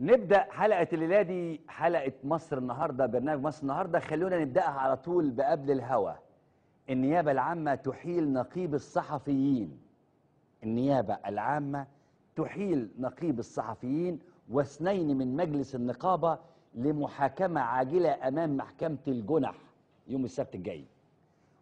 نبدأ حلقة الليلة دي حلقة مصر النهارده برنامج مصر النهارده. خلونا نبدأها على طول بقبل الهوى النيابة العامة تحيل نقيب الصحفيين. النيابة العامة تحيل نقيب الصحفيين واثنين من مجلس النقابة لمحاكمة عاجلة أمام محكمة الجنح يوم السبت الجاي.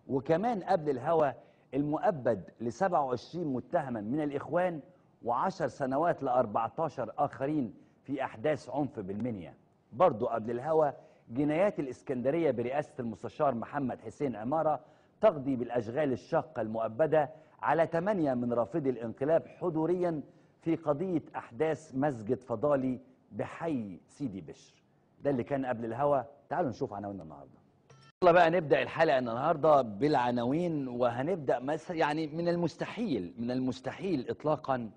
وكمان قبل الهوى المؤبد ل 27 متهما من الإخوان و10 سنوات ل 14 آخرين في أحداث عنف بالمنيا. برضو قبل الهوى جنايات الإسكندرية برئاسة المستشار محمد حسين عمارة تقضي بالأشغال الشاقة المؤبدة على ثمانية من رافضي الانقلاب حضوريا في قضية أحداث مسجد فضالي بحي سيدي بشر. ده اللي كان قبل الهوى تعالوا نشوف عناوين النهارده. يلا بقى نبدأ الحلقة النهارده بالعناوين وهنبدأ مثلا يعني من المستحيل من المستحيل اطلاقا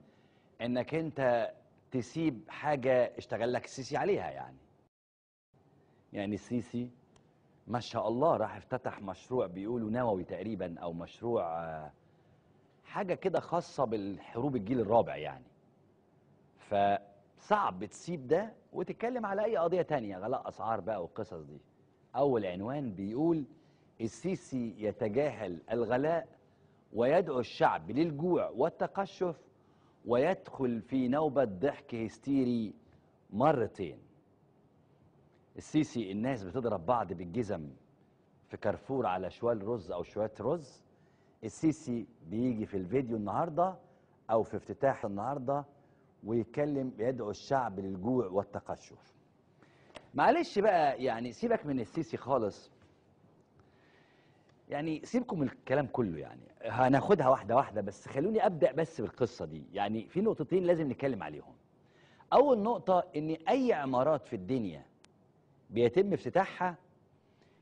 إنك أنت تسيب حاجة اشتغل لك السيسي عليها يعني. يعني السيسي ما شاء الله راح افتتح مشروع بيقولوا نووي تقريبا أو مشروع آه، حاجة كده خاصة بالحروب الجيل الرابع يعني. فصعب تسيب ده وتتكلم على أي قضية تانية غلاء أسعار بقى والقصص دي. أول عنوان بيقول السيسي يتجاهل الغلاء ويدعو الشعب للجوع والتقشف ويدخل في نوبة ضحك هستيري مرتين. السيسي الناس بتضرب بعض بالجزم في كارفور على شوال رز أو شوية رز. السيسي بيجي في الفيديو النهاردة أو في افتتاح النهاردة ويتكلم يدعو الشعب للجوع والتقشف معلش بقى يعني سيبك من السيسي خالص. يعني سيبكم من الكلام كله يعني. هناخدها واحدة واحدة بس خلوني أبدأ بس بالقصة دي. يعني في نقطتين لازم نتكلم عليهم. أول نقطة إن أي عمارات في الدنيا بيتم افتتاحها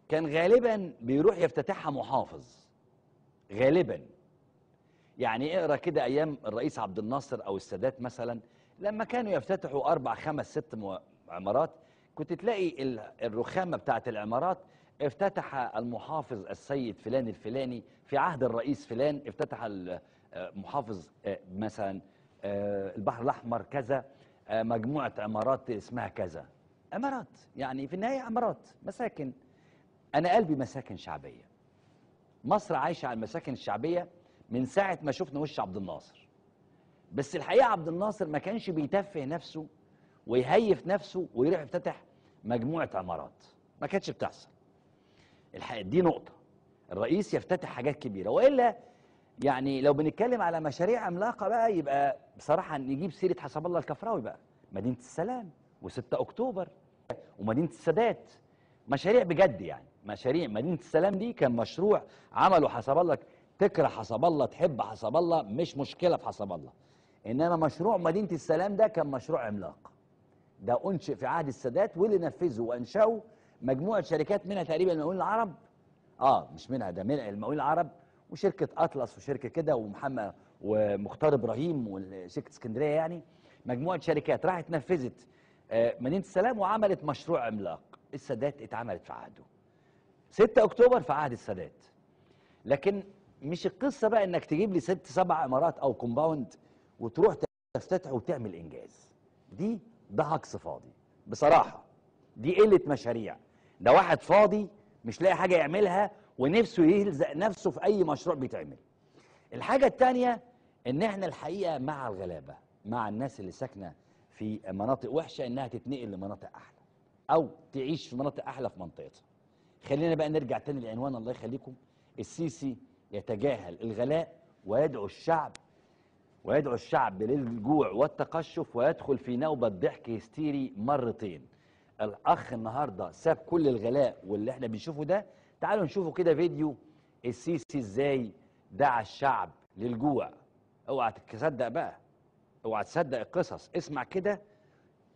كان غالبا بيروح يفتتحها محافظ. غالبا. يعني اقرأ كده أيام الرئيس عبد الناصر أو السادات مثلا لما كانوا يفتتحوا أربع خمس ست عمارات كنت تلاقي ال- الرخامة بتاعت العمارات افتتح المحافظ السيد فلان الفلاني في عهد الرئيس فلان افتتح المحافظ مثلا آه، البحر الأحمر كذا آه، مجموعة عمارات اسمها كذا. عمارات يعني في النهاية عمارات مساكن. أنا قلبي مساكن شعبية. مصر عايشة على المساكن الشعبية من ساعة ما شفنا وش عبد الناصر. بس الحقيقة عبد الناصر ما كانش بيتفه نفسه ويهيف نفسه ويروح يفتتح مجموعة عمارات. ما كانتش بتحصل. الحقيقة دي نقطة. الرئيس يفتتح حاجات كبيرة وإلا يعني لو بنتكلم على مشاريع عملاقة بقى يبقى بصراحة نجيب سيرة حسب الله الكفراوي بقى. مدينة السلام و6 أكتوبر ومدينة السادات. مشاريع بجد يعني. مشاريع مدينة السلام دي كان مشروع عمله حسب الله تكره حسب الله تحب حسب الله مش مشكلة في حسب الله. إنما مشروع مدينة السلام ده كان مشروع عملاق. ده أنشئ في عهد السادات واللي نفذه وأنشأه مجموعة شركات منها تقريبا المقاولين العرب. آه مش منها ده من المقاولين العرب وشركة أطلس وشركة كده ومحمد ومختار إبراهيم وشركه اسكندرية يعني. مجموعة شركات راحت نفذت آه، مدينه السلام وعملت مشروع عملاق. السادات اتعملت في عهده. 6 أكتوبر في عهد السادات. لكن مش القصة بقى إنك تجيب لي ست سبع عمارات أو كومباوند وتروح تفتتح وتعمل إنجاز. دي ده هجص فاضي. بصراحة دي قلة مشاريع. ده واحد فاضي مش لاقي حاجة يعملها ونفسه يلزق نفسه في أي مشروع بيتعمل. الحاجة الثانية إن إحنا الحقيقة مع الغلابة مع الناس اللي ساكنة في مناطق وحشة إنها تتنقل لمناطق أحلى أو تعيش في مناطق أحلى في منطقتها. خلينا بقى نرجع تاني للعنوان الله يخليكم. السيسي يتجاهل الغلاء ويدعو الشعب ويدعو الشعب للجوع والتقشف ويدخل في نوبة ضحك هستيري مرتين. الأخ النهاردة ساب كل الغلاء واللي إحنا بنشوفه ده. تعالوا نشوفوا كده فيديو. السيسي إزاي دعا الشعب للجوع. اوعى تصدق بقى. اوعى تصدق القصص. اسمع كده.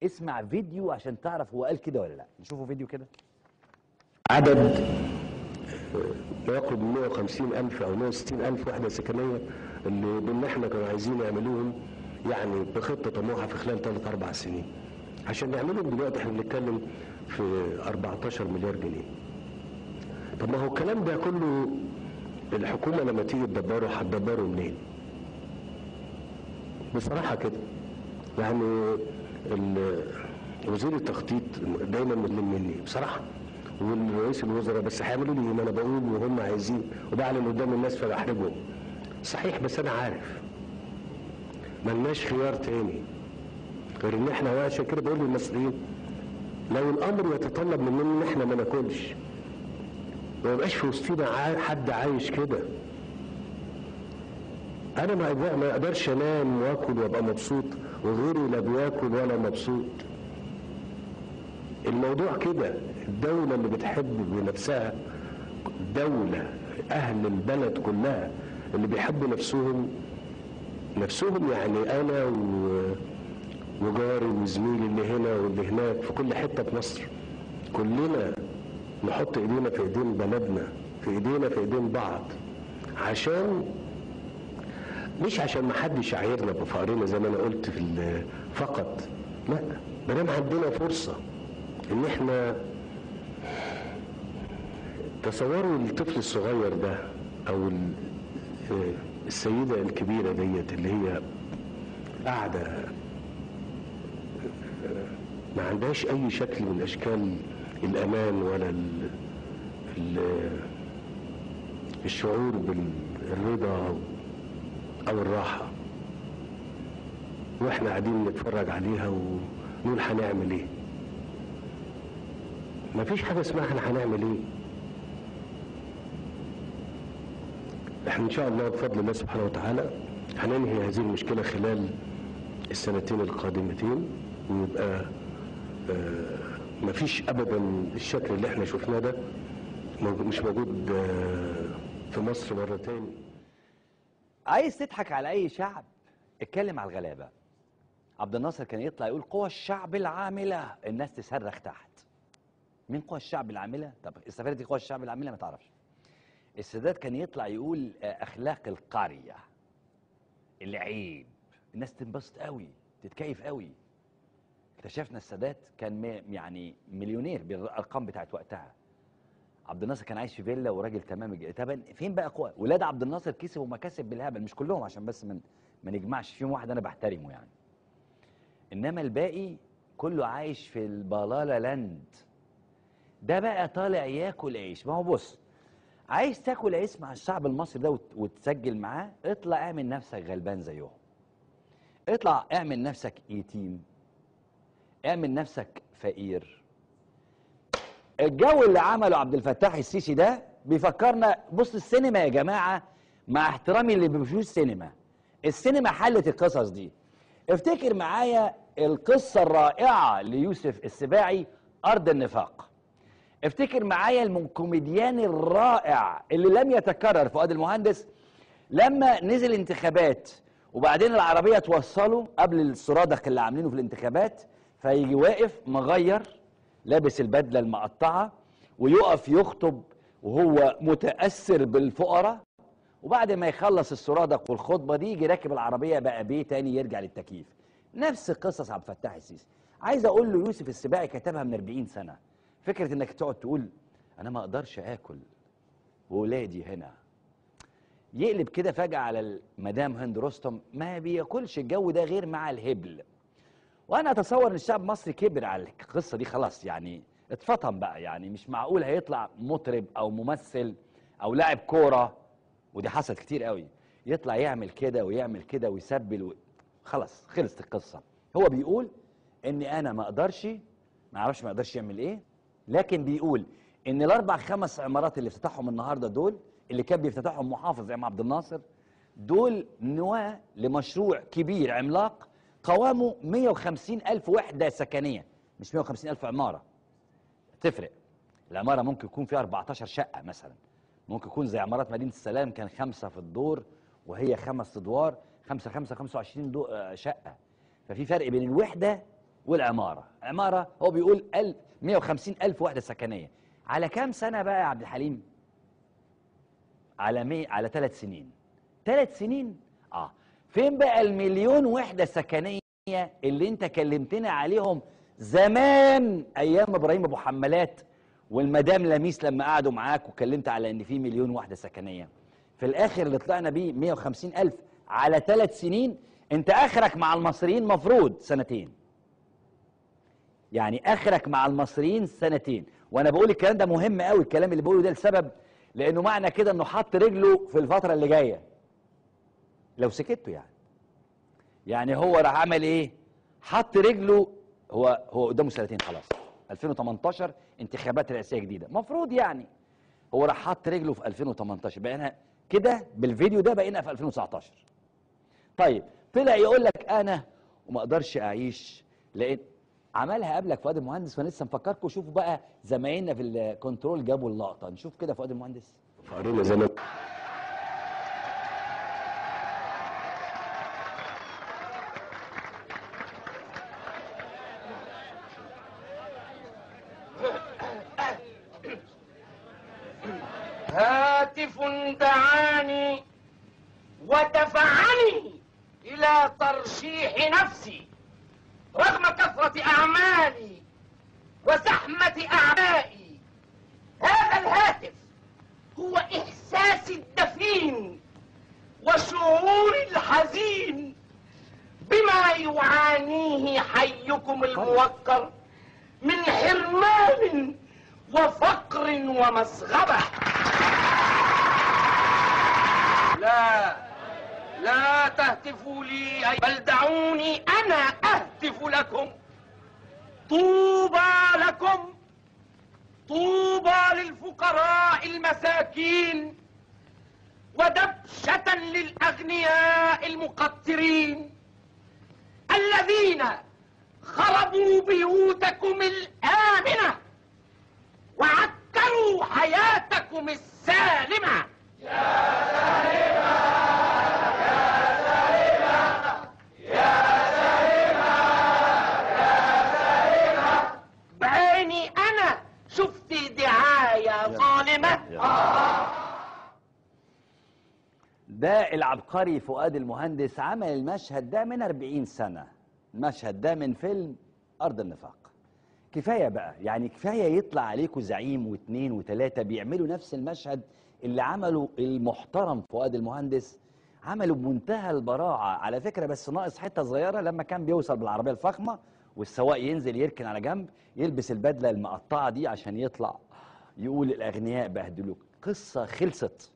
اسمع فيديو عشان تعرف هو قال كده ولا لا. نشوفوا فيديو كده. عدد يقرب من 150 ألف أو 160 ألف وحدة سكنية اللي إحنا كانوا عايزين يعملوهم يعني بخطة طموحة في خلال ثلاث أربع سنين. عشان نعملهم دلوقتي إحنا بنتكلم في 14 مليار جنيه. طب ما هو الكلام ده كله الحكومة لما تيجي تدبره هتدبره منين؟ بصراحة كده. يعني وزير التخطيط دايما مطلوب مني بصراحة والرئيس الوزراء بس هيعملوا لي إيه؟ ما أنا بقول وهم عايزين وبعلن قدام الناس فبحرجهم صحيح بس أنا عارف. ملناش خيار تاني. غير إن إحنا عشان كده بقول للمصريين لو الأمر يتطلب مننا إن إحنا ما ناكلش ما يبقاش في وسطينا حد عايش كده. أنا ما أقدرش أنام وآكل وأبقى مبسوط وغيري لا بياكل ولا مبسوط. الموضوع كده الدولة اللي بتحب بنفسها دولة أهل البلد كلها اللي بيحبوا نفسهم نفسهم يعني أنا و- وجاري وزميلي اللي هنا واللي هناك في كل حتة في مصر. كلنا نحط إيدينا في إيدين بلدنا في إيدينا في إيدين بعض. عشان مش عشان ما حدش يعايرنا بفقرنا زي ما أنا قلت في فقط. لا ما دام عندنا فرصة إن إحنا تصوروا الطفل الصغير ده أو آه، السيدة الكبيرة ديت اللي هي قاعدة ما عندهاش أي شكل من أشكال الأمان ولا ال ال الشعور بالرضا أو الراحة. وإحنا قاعدين نتفرج عليها ونقول هنعمل إيه. مفيش حاجة اسمها إحنا هنعمل إيه. إحنا إن شاء الله بفضل الله سبحانه وتعالى هننهي هذه المشكلة خلال السنتين القادمتين ويبقى مفيش ابدا الشكل اللي إحنا شفناه ده مش موجود آه، في مصر مرة تاني. عايز تضحك على أي شعب اتكلم على الغلابة. عبد الناصر كان يطلع يقول قوى الشعب العاملة. الناس تصرخ تحت. مين قوى الشعب العاملة؟ طب استفادت دي قوى الشعب العاملة؟ ما تعرفش. السادات كان يطلع يقول آه، أخلاق القرية العيب. الناس تنبسط قوي تتكيف قوي. اكتشفنا السادات كان يعني مليونير بالأرقام بتاعت وقتها. عبد الناصر كان عايش في فيلا وراجل تمام طب فين بقى قوة ولاد عبد الناصر كسبوا مكاسب بالهبل. مش كلهم عشان بس من ما نجمعش. فيهم واحد أنا بحترمه يعني. إنما الباقي كله عايش في البلالا لاند ده بقى طالع ياكل عيش. ما هو بص عايز تاكل عيش مع الشعب المصري ده وت- وتسجل معاه اطلع اعمل نفسك غلبان زيهم. اطلع اعمل نفسك يتيم. اعمل نفسك فقير. الجو اللي عمله عبد الفتاح السيسي ده بيفكرنا بص السينما يا جماعة مع احترامي اللي بيشوفوش السينما السينما حلت القصص دي. افتكر معايا القصة الرائعة ليوسف السباعي أرض النفاق. افتكر معايا الكوميديان الرائع اللي لم يتكرر فؤاد المهندس لما نزل انتخابات وبعدين العربية توصله قبل السرادق اللي عاملينه في الانتخابات فيجي واقف مغير لابس البدلة المقطعة ويقف يخطب وهو متأثر بالفقراء وبعد ما يخلص السرادق والخطبة دي يجي راكب العربية بقى بيه تاني يرجع للتكييف. نفس قصص عبد الفتاح السيسي. عايز أقول له يوسف السباعي كتبها من 40 سنة. فكرة إنك تقعد تقول أنا ما أقدرش آكل وولادي هنا. يقلب كده فجأة على المدام هند رستم ما بياكلش الجو ده غير مع الهبل. وأنا أتصور إن الشعب المصري كبر على القصة دي خلاص يعني اتفطم بقى يعني مش معقول هيطلع مطرب أو ممثل أو لاعب كورة ودي حصلت كتير قوي يطلع يعمل كده ويعمل كده ويسبل و... خلاص خلصت القصة. هو بيقول ان أنا ما أقدرش ما أعرفش ما أقدرش يعمل إيه لكن بيقول إن الأربع خمس عمارات اللي افتتحهم النهارده دول اللي كان بيفتتحهم محافظ زي ما عبد الناصر دول نواة لمشروع كبير عملاق قوامه 150 ألف وحدة سكنية مش 150 ألف عمارة. تفرق. العمارة ممكن يكون فيها 14 شقة مثلا. ممكن يكون زي عمارات مدينة السلام كان خمسة في الدور وهي خمس أدوار خمسة خمسة 25 دو آه، شقة. ففي فرق بين الوحدة والعمارة. عمارة هو بيقول 1000 150 ألف وحدة سكنية. على كام سنة بقى يا عبد الحليم؟ على مي على ثلاث سنين. ثلاث سنين؟ آه. فين بقى المليون وحدة سكنية اللي انت كلمتنا عليهم زمان أيام إبراهيم أبو حمالات والمدام لميس لما قعدوا معاك وكلمت على إن في مليون وحدة سكنية؟ في الآخر اللي طلعنا بيه 150 ألف على ثلاث سنين انت آخرك مع المصريين مفروض سنتين. يعني آخرك مع المصريين سنتين. وأنا بقول الكلام ده مهم قوي الكلام اللي بقوله ده لسبب لأنه معنى كده إنه حط رجله في الفترة اللي جاية. لو سكتوا يعني. يعني هو راح عمل إيه؟ حط رجله هو هو قدامه سنتين خلاص. 2018 انتخابات رئاسية جديدة. مفروض يعني هو راح حط رجله في 2018 بقينا كده بالفيديو ده بقينا في 2019 طيب طلع يقول لك أنا وما أقدرش أعيش لأن عملها قبلك فؤاد المهندس فانا لسه مفكركم. شوفوا بقى زمايلنا في الكنترول جابوا اللقطة. نشوف كده فؤاد المهندس. فقرينا زمان الموقر من حرمان وفقر ومسغبة. لا لا تهتفوا لي بل دعوني أنا أهتف لكم. طوبى لكم طوبى للفقراء المساكين ودبشة للأغنياء المقترين الذين خربوا بيوتكم الآمنة وعكروا حياتكم السالمة. بعيني أنا شفت دعاية ظالمة. ده العبقري فؤاد المهندس عمل المشهد ده من 40 سنة. المشهد ده من فيلم أرض النفاق. كفاية بقى يعني كفاية يطلع عليكم زعيم واثنين وثلاثة بيعملوا نفس المشهد اللي عمله المحترم فؤاد المهندس. عمله بمنتهى البراعة. على فكرة بس ناقص حتة صغيرة لما كان بيوصل بالعربية الفخمة والسواق ينزل يركن على جنب يلبس البدلة المقطعة دي عشان يطلع يقول الأغنياء بهدلوك. قصة خلصت.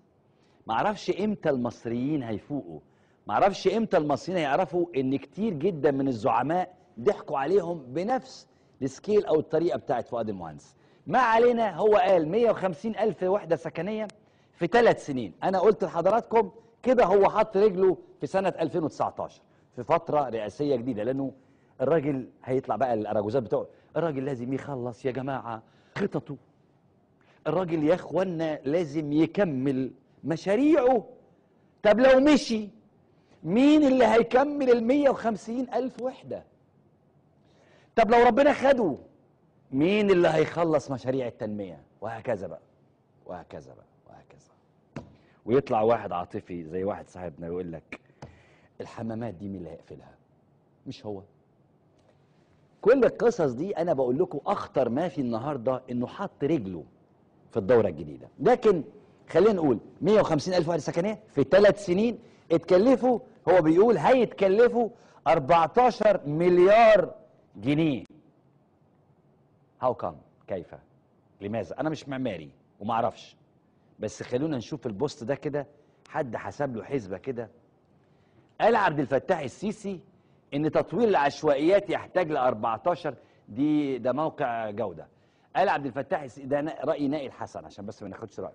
معرفش إمتى المصريين هيفوقوا. معرفش إمتى المصريين هيعرفوا ان كتير جدا من الزعماء ضحكوا عليهم بنفس السكيل أو الطريقة بتاعت فؤاد المهندس. ما علينا هو قال 150 ألف وحدة سكنية في ثلاث سنين. أنا قلت لحضراتكم كده هو حط رجله في سنة 2019 في فترة رئاسية جديدة لأنه الراجل هيطلع بقى الأراجوزات بتوعه. الراجل لازم يخلص يا جماعة خططه. الراجل يا إخوانا لازم يكمل مشاريعه. طب لو مشي مين اللي هيكمل ال 150 ألف وحدة؟ طب لو ربنا خده مين اللي هيخلص مشاريع التنمية؟ وهكذا بقى وهكذا بقى وهكذا. ويطلع واحد عاطفي زي واحد صاحبنا يقول لك الحمامات دي مين اللي هيقفلها؟ مش هو. كل القصص دي أنا بقول لكم أخطر ما في النهارده إنه حط رجله في الدورة الجديدة. لكن خلينا نقول 150 ألف وحده سكنيه في ثلاث سنين اتكلفوا هو بيقول هيتكلفوا 14 مليار جنيه. هاو كم كيف؟ لماذا؟ أنا مش معماري وما أعرفش. بس خلونا نشوف البوست ده كده حد حسب له حسبة كده. قال عبد الفتاح السيسي إن تطوير العشوائيات يحتاج ل 14 دي ده موقع جودة. قال عبد الفتاح السيسي ده رأي نائل حسن عشان بس ما ناخدش رأي.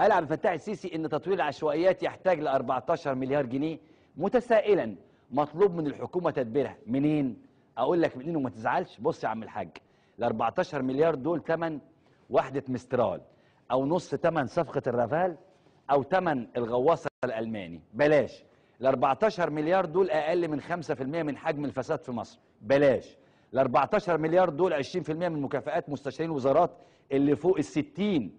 قال عبد الفتاح السيسي إن تطوير العشوائيات يحتاج ل 14 مليار جنيه. متسائلا. مطلوب من الحكومة تدبيرها. منين؟ أقول لك منين وما تزعلش. بص يا عم الحاج ال 14 مليار دول ثمن وحدة مسترال أو نص ثمن صفقة الرافال أو ثمن الغواصة الألماني. بلاش. ال 14 مليار دول أقل من 5% من حجم الفساد في مصر. بلاش. ال 14 مليار دول 20% من مكافآت مستشارين الوزارات اللي فوق ال 60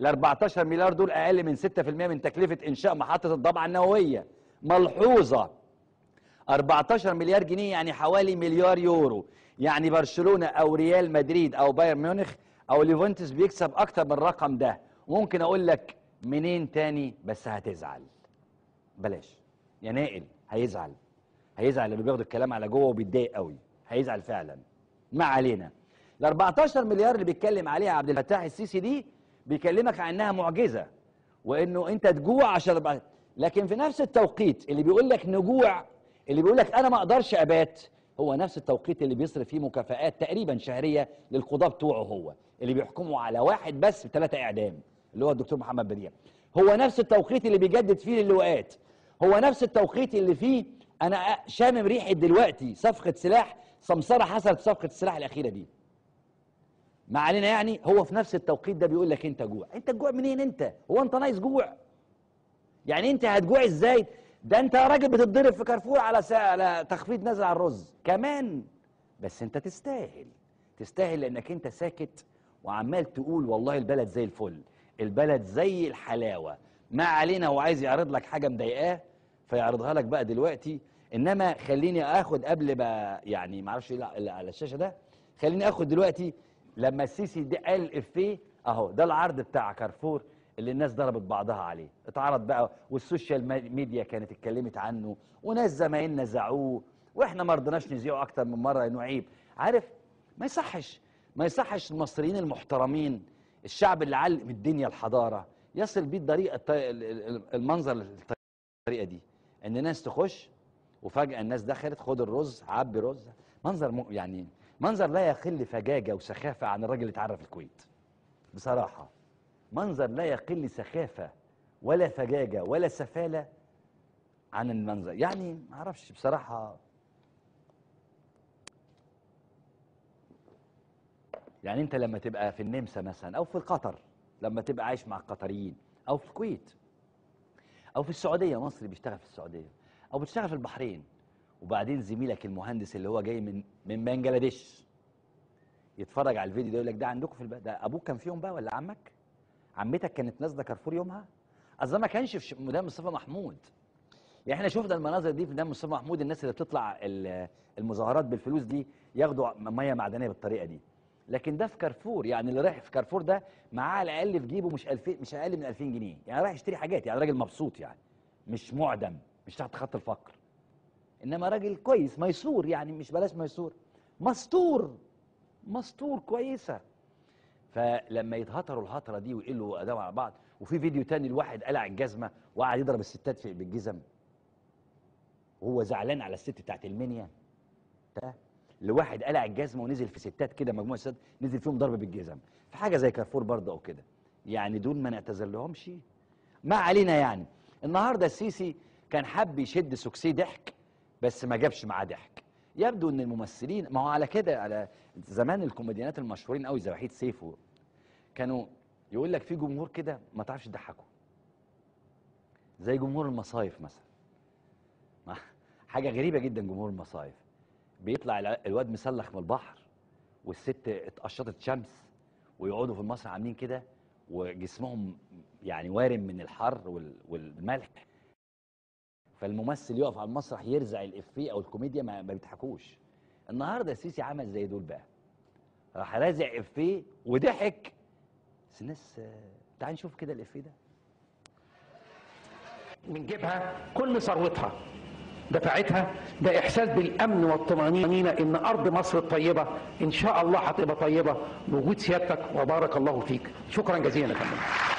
ال 14 مليار دول أقل من 6% من تكلفة إنشاء محطة الضبعة النووية. ملحوظة. 14 مليار جنيه يعني حوالي مليار يورو. يعني برشلونة أو ريال مدريد أو بايرن ميونخ أو يوفنتوس بيكسب أكتر من الرقم ده. ممكن أقول لك منين تاني؟ بس هتزعل. بلاش. يا نائل هيزعل. هيزعل اللي بياخد الكلام على جوه وبيتضايق قوي. هيزعل فعلا. ما علينا. ال 14 مليار اللي بيتكلم عليها عبد الفتاح السيسي دي بيكلمك عن إنها معجزة. وإنه أنت تجوع عشان لكن في نفس التوقيت اللي بيقول لك نجوع اللي بيقول لك أنا ما أقدرش أبات هو نفس التوقيت اللي بيصرف فيه مكافآت تقريبا شهرية للقضاة بتوعه هو اللي بيحكموا على واحد بس بثلاثه إعدام اللي هو الدكتور محمد بديع. هو نفس التوقيت اللي بيجدد فيه اللواءات هو نفس التوقيت اللي فيه أنا شامم ريحة دلوقتي صفقة سلاح سمسرة حصلت صفقة السلاح الأخيرة دي. ما علينا يعني هو في نفس التوقيت ده بيقول لك أنت جوع. أنت الجوع منين أنت؟ هو أنت ناقص جوع. يعني انت هتجوع إزاي؟ ده انت يا راجل بتتضرب في كارفور على. على تخفيض نزل على الرز. كمان. بس انت تستاهل. تستاهل لانك انت ساكت وعمال تقول والله البلد زي الفل. البلد زي الحلاوة. ما علينا هو عايز يعرض لك حاجة مضايقاه فيعرضها لك بقى دلوقتي. انما خليني اخد قبل ما يعني ما أعرفش إيه على الشاشة ده. خليني اخد دلوقتي لما السيسي قال الافيه اهو ده العرض بتاع كارفور. اللي الناس ضربت بعضها عليه. اتعرض بقى والسوشيال ميديا كانت اتكلمت عنه وناس زمايلنا زعوه وإحنا ما رضيناش نذيعه أكتر من مرة لأنه عيب عارف؟ ما يصحش. ما يصحش المصريين المحترمين الشعب اللي علم الدنيا الحضارة. يصل بيه الطريقة الط- ال- ال- المنظر الطريقة دي. إن ناس تخش وفجأة الناس دخلت خد الرز عبي رز. منظر م... يعني منظر لا يقل فجاجة وسخافة عن الراجل اللي اتعرف الكويت. بصراحة. منظر لا يقل سخافة ولا فجاجة ولا سفالة عن المنظر. يعني ما أعرفش بصراحة. يعني أنت لما تبقى في النمسا مثلا أو في قطر لما تبقى عايش مع القطريين أو في الكويت أو في السعودية مصري بيشتغل في السعودية أو بتشتغل في البحرين وبعدين زميلك المهندس اللي هو جاي من من بنجلاديش يتفرج على الفيديو ده يقول لك ده عندكم في البلد ده أبوك كان فيهم بقى ولا عمك؟ عمتك كانت نازلة كارفور يومها؟ أصل ما كانش في ميدان مصطفى محمود. يعني إحنا شفنا المناظر دي في ميدان مصطفى محمود الناس اللي بتطلع ال- المظاهرات بالفلوس دي ياخدوا مية معدنية بالطريقة دي. لكن ده في كارفور يعني اللي رايح في كارفور ده معاه على الأقل في جيبه مش 2000 مش أقل من 2000 جنيه. يعني رايح يشتري حاجات يعني راجل مبسوط يعني مش معدم مش تحت خط الفقر. إنما راجل كويس ميسور يعني مش بلاش ميسور مستور مستور كويسة. فلما يتهطروا الهطره دي ويقلوا اداء على بعض وفي فيديو تاني الواحد قلع الجزمة وقعد يضرب الستات في بالجزم. وهو زعلان على الست بتاعت المنيا. لواحد قلع الجزمة ونزل في ستات كده مجموعة ستات نزل فيهم ضرب بالجزم. في حاجة زي كارفور برضه أو كده. يعني دول ما نعتذر لهمش ما علينا يعني. النهارده السيسي كان حب يشد سوكسيه ضحك بس ما جابش معاه ضحك. يبدو إن الممثلين ما هو على كده على زمان الكوميديانات المشهورين قوي زي وحيد سيف و- كانوا يقول لك في جمهور كده ما تعرفش تضحكه. زي جمهور المصايف مثلا. حاجة غريبة جدا جمهور المصايف. بيطلع الواد مسلخ من البحر والست اتقشطت شمس ويقعدوا في المسرح عاملين كده وجسمهم يعني وارم من الحر وال- والملح. فالممثل يقف على المسرح يرزع الإفيه أو الكوميديا ما بيضحكوش. النهارده السيسي عمل زي دول بقى. راح رازع افيه وضحك. بس الناس تعال نشوف كده الافيه ده. من جيبها كل ثروتها دفعتها ده احساس بالأمن والطمأنينة إن أرض مصر الطيبة إن شاء الله هتبقى طيبة. بوجود سيادتك وبارك الله فيك. شكرا جزيلا يا فندم.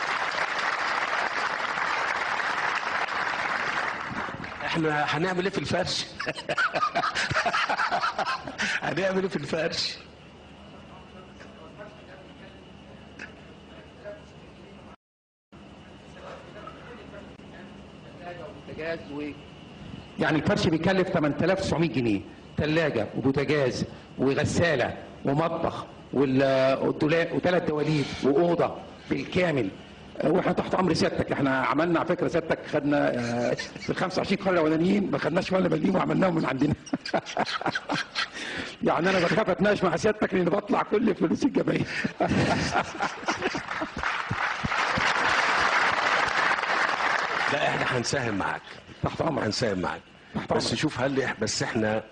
إحنا هنعمل إيه في الفرش؟ هنعمل إيه في الفرش؟ يعني الفرش بيكلف 8900 جنيه. ثلاجه وبوتاجاز وغسالة ومطبخ والدولاب وثلاث دواليب وأوضة بالكامل. وإحنا تحت أمر سيادتك إحنا عملنا على فكرة سيادتك خدنا في ال 25 قريه الأولانيين ما خدناش ولا مليم وعملناهم من عندنا. يعني أنا بخاف اتناقش مع سيادتك لأن بطلع كل فلوس الجمعيه لا إحنا هنساهم معاك. تحت أمرك. هنساهم معاك. تحت بس أمرك. شوف هل بس إحنا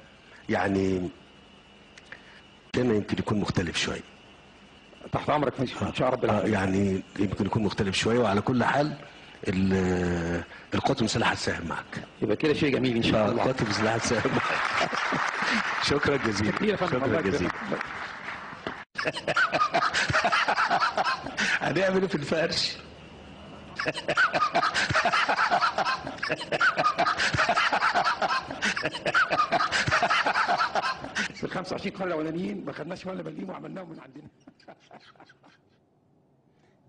يعني لنا يمكن يكون مختلف شوية تحت أمرك ان شاء رب آه، يعني يمكن يكون مختلف شوية وعلى كل حال ال- القوات المسلحه هتساهم معاك يبقى كده شيء جميل إن آه، شاء الله القوات المسلحه هتساهم معاك شكرا جزيلا. شكرا. جزيلا. هنعمل إيه في الفرش؟ في ال 25 قريه الأولانيين ما خدناش ولا مليم وعملناهم من عندنا.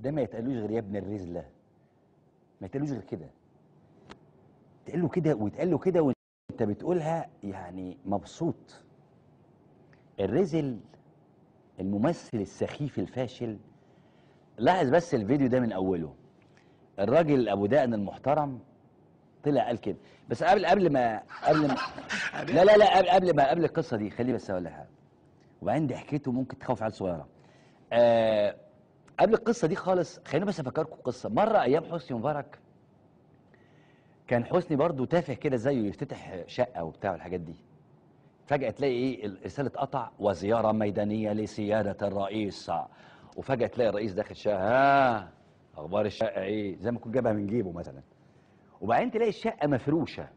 ده ما يتقالوش غير يا ابن الرزلة. ما يتقالوش غير كده. تقال له كده ويتقال له كده وانت بتقولها يعني مبسوط. الرزل الممثل السخيف الفاشل لاحظ بس الفيديو ده من أوله. الراجل أبو دقن المحترم طلع قال كده. بس قبل قبل ما قبل ما لا لا لا قبل قبل ما قبل القصة دي خليه بس أقول لك حاجة وبعدين ضحكته ممكن تخوف عيال صغيرة. آه قبل القصة دي خالص خليني بس أفكركم قصة. مرة أيام حسني مبارك كان حسني برضو تافه كده زيه يفتتح شقة وبتاع والحاجات دي. فجأة تلاقي إيه الرساله اتقطع وزيارة ميدانية لسيادة الرئيس. وفجأة تلاقي الرئيس داخل شقة ها أخبار الشقة إيه؟ زي ما يكون جابها من جيبه مثلا. وبعدين تلاقي الشقة مفروشة.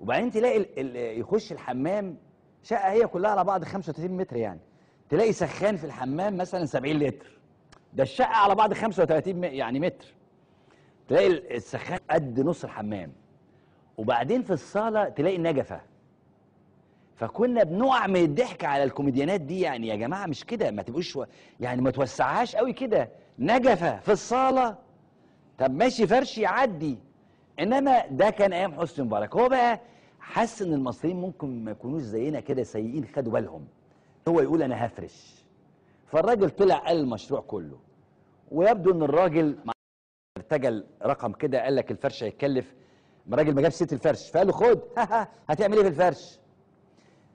وبعدين تلاقي ال ال يخش الحمام شقة هي كلها على بعض 35 متر يعني. تلاقي سخان في الحمام مثلا 70 لتر. ده الشقة على بعض 35 م- يعني متر. تلاقي ال- السخان قد نص الحمام. وبعدين في الصالة تلاقي نجفه فكنا بنقع من الضحك على الكوميديانات دي يعني يا جماعة مش كده؟ ما تبقوش يعني ما توسعهاش قوي كده. نجفة في الصالة. طب ماشي فرش يعدي. انما ده كان أيام حسني مبارك. هو بقى حس ان المصريين ممكن ما يكونوش زينا كده سيئين خدوا بالهم. هو يقول أنا هفرش. فالراجل طلع قال المشروع كله. ويبدو ان الراجل ارتجل رقم كده قال لك الفرش هيتكلف. الراجل ما جابش سيرة الفرش. فقال له خد. هتعمل إيه في الفرش؟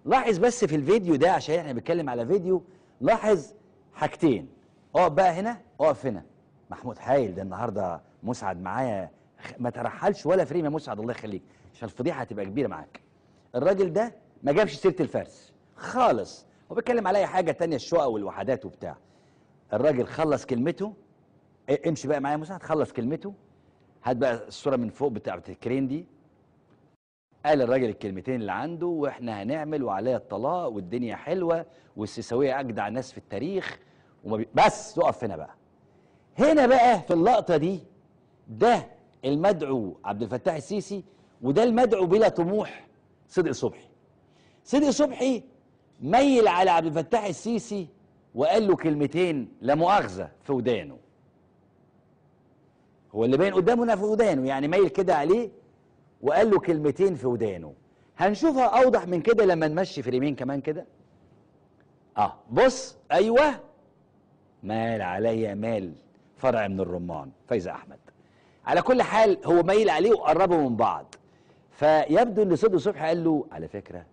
لاحظ بس في الفيديو ده عشان إحنا بنتكلم على فيديو لاحظ حاجتين. اقف بقى هنا اقف هنا. محمود حايل ده النهارده مسعد معايا ما ترحلش ولا فريم يا مسعد الله يخليك. عشان الفضيحة هتبقى كبيرة معاك. الراجل ده ما جابش سيرة الفرش خالص. هو بيتكلم على أي حاجة تانية الشقق والوحدات وبتاع. الراجل خلص كلمته. امشي بقى معايا يا مسعد. خلص كلمته. هات بقى الصورة من فوق بتاعة الكرين دي. قال الراجل الكلمتين اللي عنده وإحنا هنعمل وعليا الطلاق والدنيا حلوة والسيساوية أجدع ناس في التاريخ. وما بي... بس تقف هنا بقى. هنا بقى في اللقطة دي ده المدعو عبد الفتاح السيسي وده المدعو بلا طموح صدق صبحي. صدق صبحي ميل على عبد الفتاح السيسي وقال له كلمتين لا مؤاخذة في ودانه. هو اللي باين قدامنا في ودانه يعني ميل كده عليه وقال له كلمتين في ودانه. هنشوفها أوضح من كده لما نمشي فريمين كمان كده. آه بص أيوه مال عليا مال فرع من الرمان. فايزه أحمد. على كل حال هو ميل عليه وقربوا من بعض. فيبدو إن صدق صبحي قال له على فكرة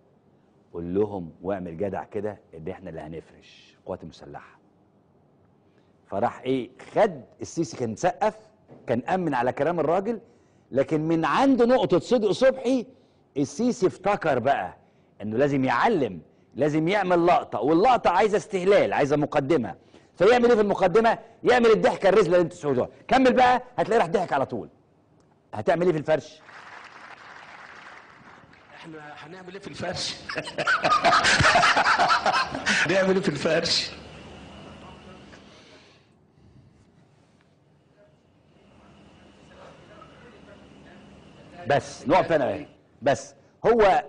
قول لهم واعمل جدع كده إن إحنا اللي هنفرش القوات المسلحه فراح إيه خد السيسي كان سقف كان أمن على كلام الراجل لكن من عند نقطة صدق صبحي السيسي افتكر بقى إنه لازم يعلم لازم يعمل لقطة واللقطة عايزة استهلال عايزة مقدمة. فيعمل إيه في المقدمة؟ يعمل الضحكه الرزله اللي أنتوا سمعتوها كمل بقى هتلاقيه راح ضحك على طول. هتعمل إيه في الفرش؟ إحنا هنعمل إيه في الفرش؟ هنعمل إيه في الفرش؟ بس نقف هنا. بس هو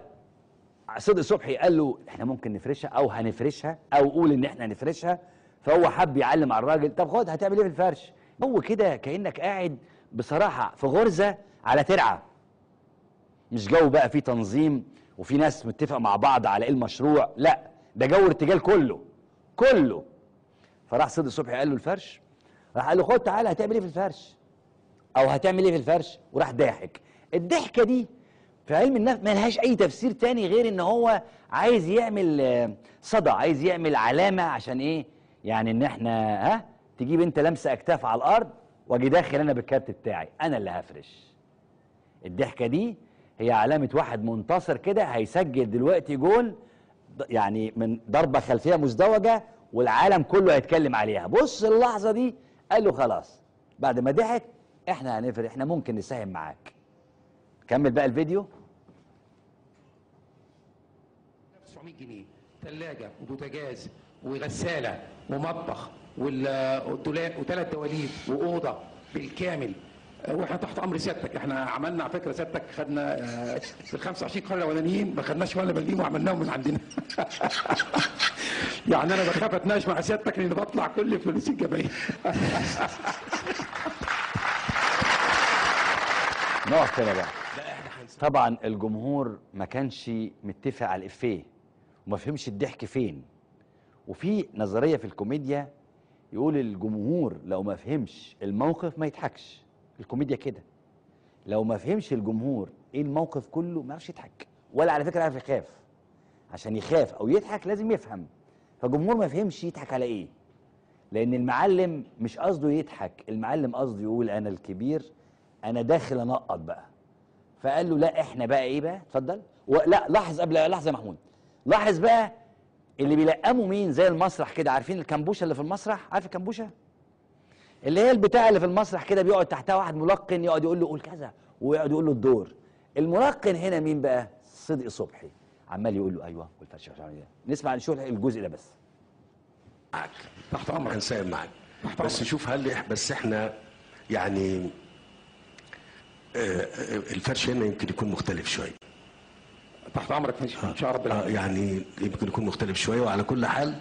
صدق صبحي قال له إحنا ممكن نفرشها أو هنفرشها أو قول إن إحنا هنفرشها فهو حب يعلم على الراجل طب خد هتعمل إيه في الفرش؟ هو كده كأنك قاعد بصراحة في غرزة على ترعة. مش جو بقى فيه تنظيم وفي ناس متفق مع بعض على إيه المشروع لا ده جو ارتجال كله كله. فراح صدق صبحي قال له الفرش راح قال له خد تعالى هتعمل إيه في الفرش؟ أو هتعمل إيه في الفرش؟ وراح ضاحك. الضحكة دي في علم النفس ما لهاش أي تفسير تاني غير إن هو عايز يعمل آه، صدى عايز يعمل علامة عشان إيه؟ يعني إن إحنا ها تجيب أنت لمسة أكتاف على الأرض وأجي داخل أنا بالكارت بتاعي. أنا اللي هفرش. الضحكة دي هي علامة واحد منتصر كده هيسجل دلوقتي جول يعني من ضربة خلفية مزدوجة والعالم كله هيتكلم عليها. بص اللحظة دي قال له خلاص بعد ما ضحك إحنا هنفرق إحنا ممكن نساهم معاك. كمل بقى الفيديو. 900 جنيه ثلاجه وبوتاجاز وغسالة ومطبخ وثلاث دواليب وأوضة بالكامل. آه، وإحنا تحت أمر سيادتك إحنا عملنا على فكرة سيادتك خدنا آه، في ال 25 قرية الأولانيين ما خدناش ولا مليم وعملناهم من عندنا. يعني أنا بخاف أتناقش مع سيادتك لأن بطلع كل فلوس الجمعية. نقف هنا بقى. طبعا الجمهور ما كانش متفق على الإفيه وما فهمش الضحك فين. وفي نظرية في الكوميديا يقول الجمهور لو ما فهمش الموقف ما يضحكش. الكوميديا كده. لو ما فهمش الجمهور إيه الموقف كله ما يعرفش يضحك. ولا على فكرة يعرف يخاف. عشان يخاف أو يضحك لازم يفهم. فالجمهور ما فهمش يضحك على إيه. لأن المعلم مش قصده يضحك. المعلم قصده يقول أنا الكبير أنا داخل أنقط بقى. فقال له لا إحنا بقى إيه بقى؟ اتفضل. لا لاحظ قبل لحظه يا محمود. لاحظ بقى اللي بيلقموا مين؟ زي المسرح كده. عارفين الكمبوشه اللي في المسرح؟ عارف الكمبوشه؟ اللي هي البتاع اللي في المسرح كده بيقعد تحتها واحد ملقن يقعد يقول له قول كذا ويقعد يقول له الدور. الملقن هنا مين بقى؟ صدقي صبحي. عمال يقول له أيوه والفرشه مش عارف إيه. نسمع نشوف الجزء ده بس. معاك. تحت أمرك معاك. تحت بس. شوف هل إح- بس إحنا يعني آه، آه، الفرش هنا يمكن يكون مختلف شوية. تحت أمرك ماشي إن شاء الله رب آه، العالمين يعني يمكن يكون مختلف شوية وعلى كل حال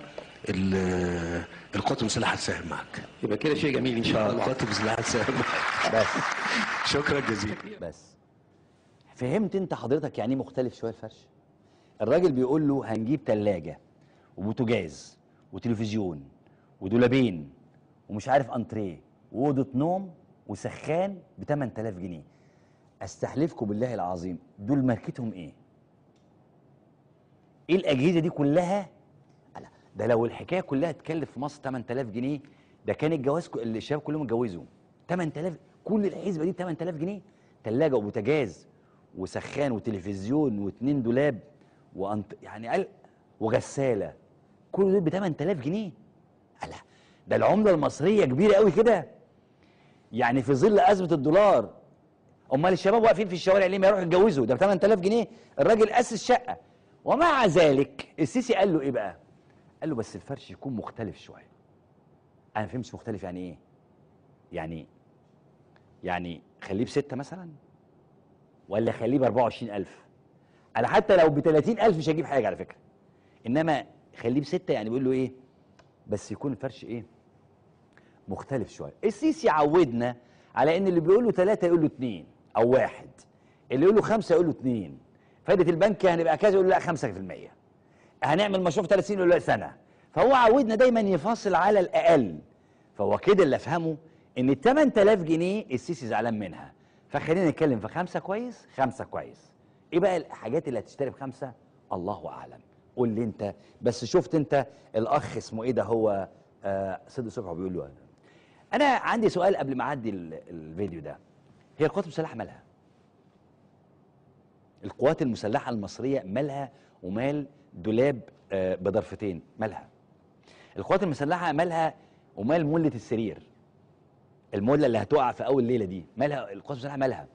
ال- آه، القوات المسلحه هتساهم معاك يبقى كده شيء جميل إن شاء آه، الله. القوات المسلحه هتساهم معاك بس. شكرا جزيلا. بس. فهمت أنت حضرتك يعني إيه مختلف شوية الفرش؟ الراجل بيقول له هنجيب ثلاجه وبوتاجاز وتلفزيون ودولابين ومش عارف أنتريه وأوضة نوم وسخان ب 8000 جنيه. أستحلفكم بالله العظيم دول ماركتهم إيه؟ إيه الأجهزة دي كلها؟ لا، ده لو الحكاية كلها تكلف في مصر 8000 جنيه ده كان الجواز ك- الشباب كلهم اتجوزوا. 8000 كل الحسبة دي 8000 جنيه؟ ثلاجه وبوتاجاز وسخان وتلفزيون واثنين دولاب وأنت يعني قال وغسالة. كل دول ب 8000 جنيه لا ده العملة المصرية كبيرة قوي كده. يعني في ظل أزمة الدولار. أمال الشباب واقفين في الشوارع ليه ما يروحوا يتجوزوا؟ ده ب 8000 جنيه. الراجل أسس شقة. ومع ذلك السيسي قال له إيه بقى؟ قال له بس الفرش يكون مختلف شوية. أنا ما فهمتش مختلف يعني إيه؟ يعني يعني خليه بستة مثلا؟ ولا خليه ب 24000 أنا حتى لو ب 30000 مش هجيب حاجة على فكرة. إنما خليه بستة يعني بيقول له إيه؟ بس يكون الفرش إيه؟ مختلف شوية. السيسي عودنا على إن اللي بيقول له ثلاثة يقول له اثنين أو واحد. اللي يقول له خمسة يقول له اثنين فائدة البنك هنبقى كذا يقول لا 5% هنعمل مشروع في ثلاث سنين يقول له لا سنة. فهو عودنا دايما يفاصل على الأقل. فهو كده اللي أفهمه إن ال 8000 جنيه السيسي زعلان منها. فخلينا نتكلم في خمسة كويس؟ خمسة كويس. إيه بقى الحاجات اللي هتشتري بخمسة الله أعلم. قول لي أنت. بس شفت أنت الأخ اسمه إيه ده؟ هو آه صدق صبحي بيقول له أنا عندي سؤال قبل ما أعدي ال- الفيديو ده. هي القوات المسلحة مالها؟ القوات المسلحة المصرية مالها ومال دولاب آه، بضرفتين مالها. القوات المسلحة مالها ومال مله السرير المله اللي هتقع في أول ليلة دي مالها القوات المسلحة مالها.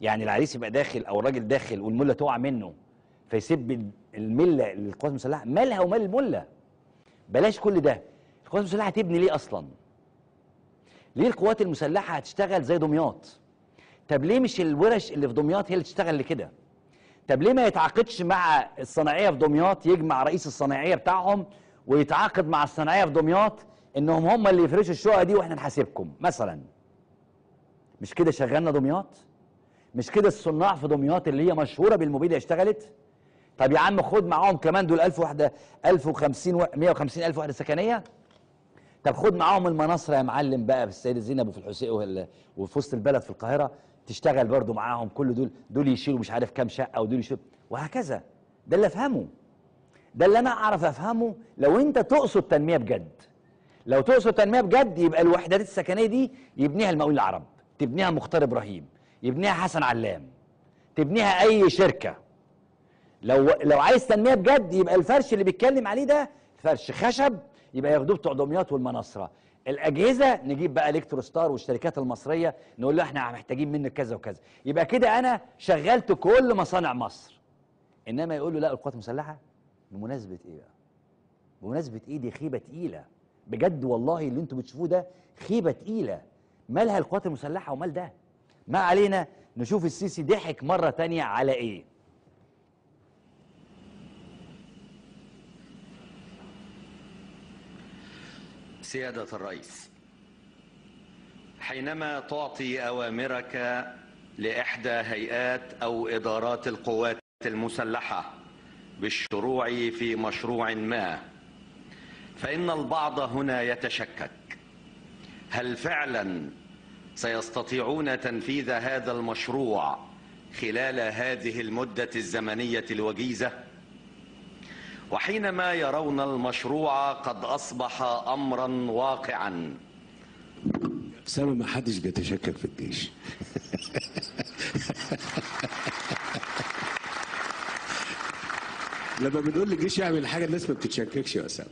يعني العريس يبقى داخل أو الراجل داخل والمله تقع منه فيسيب الملة للقوات المسلحة مالها ومال المله بلاش كل ده. القوات المسلحة هتبني ليه أصلا؟ ليه القوات المسلحة هتشتغل زي دمياط؟ طب ليه مش الورش اللي في دمياط هي اللي تشتغل لكده؟ طب ليه ما يتعاقدش مع الصناعية في دمياط يجمع رئيس الصناعية بتاعهم ويتعاقد مع الصناعية في دمياط إنهم هم اللي يفرشوا الشقه دي وإحنا نحاسبكم مثلا؟ مش كده شغلنا دمياط؟ مش كده الصناع في دمياط اللي هي مشهورة بالموبيليا اشتغلت؟ طب يا عم خد معاهم كمان دول 1000 وحدة 1050 و 150 ألف وحدة سكنية؟ طب خد معاهم المناصرة يا معلم بقى في السيده زينب وفي الحسين وفي وسط البلد في القاهرة. تشتغل برضو معاهم كل دول دول يشيلوا مش عارف كام شقة ودول يشيلوا. وهكذا. ده اللي أفهمه. ده اللي أنا أعرف أفهمه لو أنت تقصد تنمية بجد. لو تقصد تنمية بجد يبقى الوحدات السكنية دي يبنيها المقاولين العرب تبنيها مختار إبراهيم يبنيها حسن علام تبنيها أي شركة. لو لو عايز تنمية بجد يبقى الفرش اللي بيتكلم عليه ده فرش خشب يبقى ياخدوه بتوع دمياط والمناصرة. الأجهزة نجيب بقى الكتروستار والشركات المصرية نقول له إحنا محتاجين منك كذا وكذا. يبقى كده أنا شغلت كل مصانع مصر. إنما يقول له لا القوات المسلحه بمناسبة إيه بقى؟ بمناسبة إيه؟ دي خيبة تقيلة. بجد والله اللي أنتوا بتشوفوه ده خيبة تقيلة. مالها القوات المسلحة ومال ده؟ ما علينا نشوف السيسي ضحك مرة تانية على إيه؟ سيادة الرئيس حينما تعطي أوامرك لإحدى هيئات أو إدارات القوات المسلحة بالشروع في مشروع ما فإن البعض هنا يتشكك هل فعلا سيستطيعون تنفيذ هذا المشروع خلال هذه المدة الزمنية الوجيزة؟ وحينما يرون المشروع قد أصبح أمرا واقعا. سامي ما حدش بيتشكك في الجيش. لما بنقول للجيش يعمل حاجة الناس ما بتتشككش يا أسامة.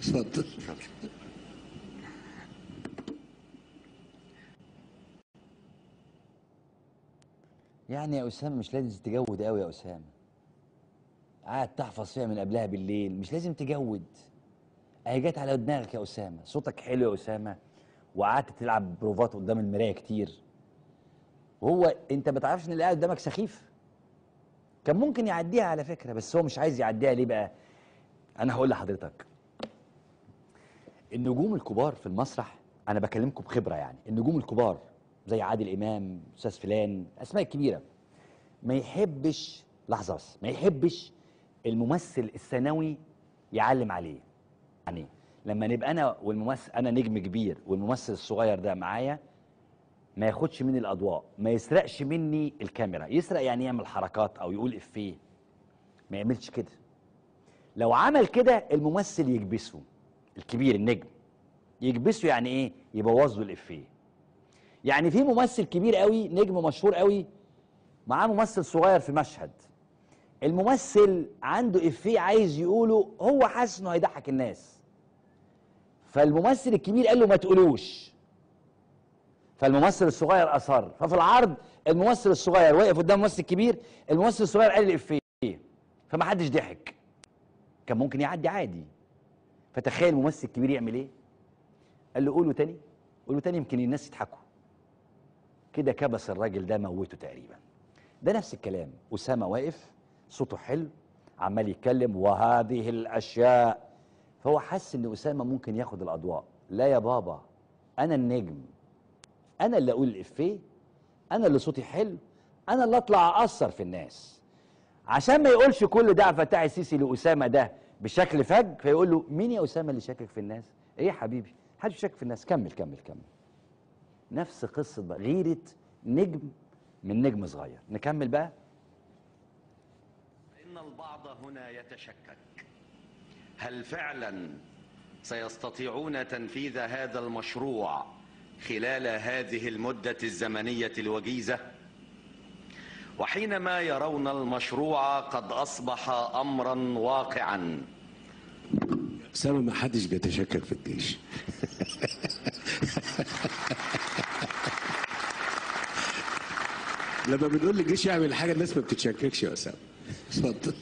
اتفضل. يعني يا أسامة مش لازم تجود قوي يا أسامة. قاعد تحفظ فيها من قبلها بالليل. مش لازم تجود. اهي جت على دماغك يا أسامة. صوتك حلو يا أسامة. وقعدت تلعب بروفات قدام المراية كتير. وهو أنت ما تعرفش إن اللي قاعد قدامك سخيف؟ كان ممكن يعديها على فكرة بس هو مش عايز يعديها. ليه بقى؟ أنا هقول لحضرتك. النجوم الكبار في المسرح أنا بكلمكم بخبرة يعني. النجوم الكبار زي عادل إمام أستاذ فلان الاسماء الكبيره ما يحبش لحظة بس. ما يحبش الممثل الثانوي يعلم عليه. يعني لما نبقى أنا والممثل أنا نجم كبير والممثل الصغير ده معايا ما ياخدش مني الأضواء ما يسرقش مني الكاميرا. يسرق يعني يعمل حركات أو يقول افيه ما يعملش كده. لو عمل كده الممثل يكبسه الكبير النجم. يكبسه يعني إيه؟ يبوظ له الافيه يعني في ممثل كبير قوي نجم مشهور قوي معاه ممثل صغير في مشهد. الممثل عنده إفيه عايز يقوله هو حاسس إنه هيضحك الناس. فالممثل الكبير قال له ما تقولوش. فالممثل الصغير أصر. ففي العرض الممثل الصغير واقف قدام الممثل الكبير الممثل الصغير قال الافيه فما حدش ضحك. كان ممكن يعدي عادي. فتخيل الممثل الكبير يعمل إيه؟ قال له قوله تاني قوله تاني يمكن الناس يضحكوا. كده كبس الراجل ده موته تقريبا. ده نفس الكلام. أسامة واقف صوته حلو عمال يتكلم وهذه الأشياء. فهو حس إن أسامة ممكن ياخد الأضواء. لا يا بابا أنا النجم. أنا اللي أقول الإفيه أنا اللي صوتي حلو. أنا اللي أطلع أأثر في الناس. عشان ما يقولش كل ده فتاح السيسي لأسامة ده بشكل فج فيقول له مين يا أسامة اللي شاكك في الناس؟ إيه يا حبيبي؟ محدش شاكك في الناس. كمل كمل كمل. نفس قصة بقى غيرة نجم من نجم صغير. نكمل بقى. البعض هنا يتشكك. هل فعلا سيستطيعون تنفيذ هذا المشروع خلال هذه المدة الزمنية الوجيزة؟ وحينما يرون المشروع قد أصبح أمرا واقعا. سامي ما حدش بيتشكك في الجيش. لما بنقول للجيش يعمل حاجة الناس ما بتتشككش يا أسامة. اتفضل.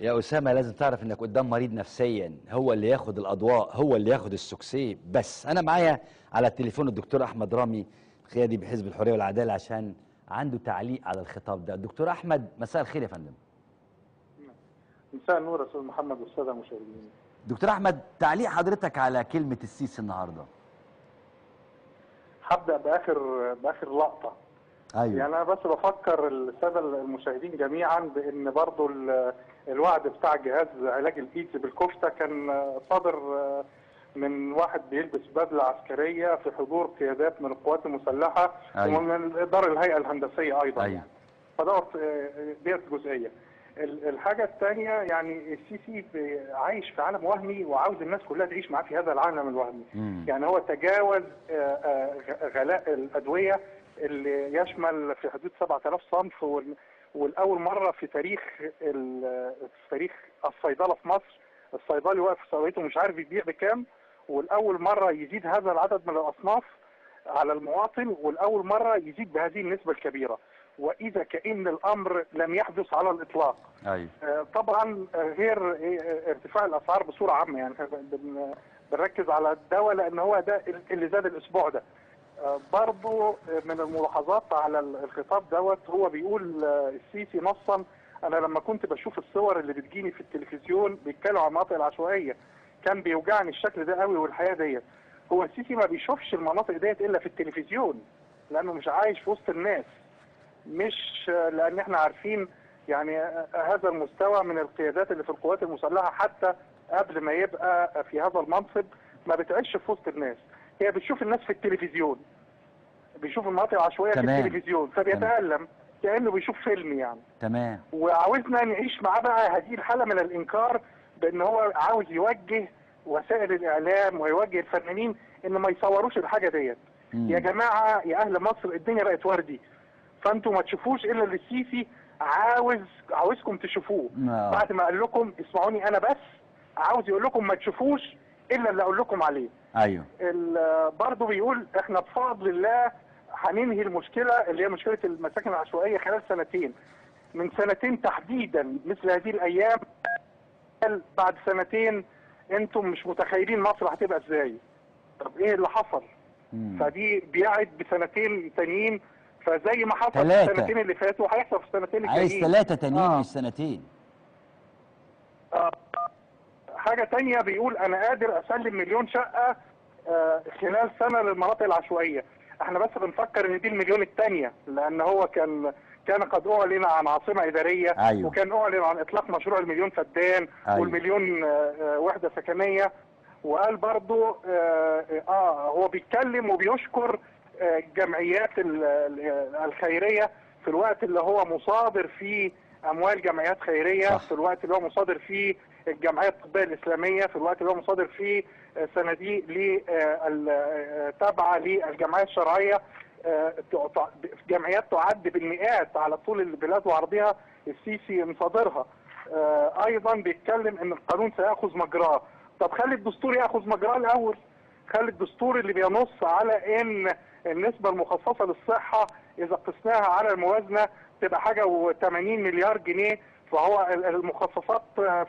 يا أسامة لازم تعرف إنك قدام مريض نفسيا هو اللي ياخد الأضواء هو اللي ياخد السكسي. بس أنا معايا على التليفون الدكتور أحمد رامي قيادي بحزب الحرية والعدالة عشان عنده تعليق على الخطاب ده. دكتور أحمد مساء الخير يا فندم. مساء النور يا أستاذ محمد والسادة المشاهدين. دكتور أحمد تعليق حضرتك على كلمة السيسي النهاردة. هبدأ بآخر بآخر لقطة. أيوه. يعني أنا بس بفكر السادة المشاهدين جميعا بإن برضو ال- الوعد بتاع جهاز علاج الإيدز بالكفته كان صادر من واحد بيلبس بدلة عسكرية في حضور قيادات من القوات المسلحة أيوه. ومن إدارة الهيئة الهندسية أيضا أيوه. فدوت آه، ديت جزئية. ال- الحاجة الثانية يعني السيسي عايش في عالم وهمي وعاوز الناس كلها تعيش معاه في هذا العالم الوهمي. مم. يعني هو تجاوز آه، آه، غلاء الأدوية اللي يشمل في حدود 7000 صنف وال- والأول مرة في تاريخ في تاريخ الصيدلة في مصر الصيدلي واقف في صيدليته مش عارف يبيع بكام والأول مرة يزيد هذا العدد من الأصناف على المواطن والأول مرة يزيد بهذه النسبة الكبيرة. وإذا كإن الأمر لم يحدث على الإطلاق. أيوه. آه، طبعا غير آه، ارتفاع الأسعار بصورة عامة يعني بنركز على الدواء لأن هو ده اللي زاد الأسبوع ده. برضو آه، من الملاحظات على الخطاب دوت هو بيقول آه، السيسي نصا أنا لما كنت بشوف الصور اللي بتجيني في التلفزيون بيتكلموا عن المناطق العشوائية كان بيوجعني الشكل ده قوي والحياة ديت. هو السيسي ما بيشوفش المناطق ديت إلا في التلفزيون لأنه مش عايش في وسط الناس مش آه، لأن إحنا عارفين يعني آه، هذا المستوى من القيادات اللي في القوات المسلحة حتى قبل ما يبقى في هذا المنصب ما بتعيش في وسط الناس. هي بتشوف الناس في التلفزيون. بيشوف المناطق العشوائية في. التلفزيون فبيتألم. كأنه بيشوف فيلم يعني. تمام. وعاوزنا نعيش معاه بقى هذه الحالة من الإنكار بأن هو عاوز يوجه وسائل الإعلام ويوجه الفنانين إن ما يصوروش الحاجة ديت. يا جماعة يا أهل مصر الدنيا بقت وردي. فأنتوا ما تشوفوش إلا اللي السيسي عاوز عاوزكم تشوفوه. آه. بعد ما قال لكم اسمعوني أنا بس عاوز يقول لكم ما تشوفوش إلا اللي أقول لكم عليه. أيوه. برضه بيقول إحنا بفضل الله هننهي المشكلة اللي هي مشكلة المساكن العشوائية خلال سنتين. من سنتين تحديدا مثل هذه الأيام بعد سنتين أنتم مش متخيلين مصر هتبقى إزاي. طب إيه اللي حصل؟ مم. فدي بيعد بسنتين تانيين. فزي ما حصل في تلاتة. السنتين اللي فاتوا هيحصل في السنتين عايز الجايين. ثلاثة تانيين آه. مش سنتين. حاجة تانية بيقول أنا قادر أسلم مليون شقة آه، خلال سنة للمناطق العشوائية إحنا بس بنفكر إن دي المليون التانية لأن هو كان كان قد أعلن عن عاصمة إدارية أيوة. وكان أعلن عن إطلاق مشروع المليون فدان أيوة. والمليون آه، آه، وحدة سكنية وقال برضو آه, آه هو بيتكلم وبيشكر الجمعيات ال- ال- الخيرية في الوقت اللي هو مصادر فيه أموال جمعيات خيرية صح. في الوقت اللي هو مصادر فيه الجمعية الطبية الإسلامية في الوقت اللي هو مصادر فيه آه، صناديق آه، آه، آه، تع- تع- جمعيات تعد بالمئات على طول البلاد وعرضها السيسي مصادرها. أيضا بيتكلم إن القانون سيأخذ مجراه. طب خلي الدستور يأخذ مجراه الأول. خلي الدستور اللي بينص على إن النسبة المخصصة للصحة إذا قسناها على الموازنة تبقى حاجة و80 مليار جنيه ال- المخصصات